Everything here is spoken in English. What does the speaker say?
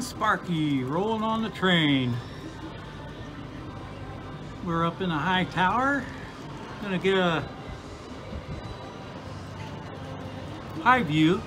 Sparky rolling on the train. We're up in a high tower. Gonna get a high view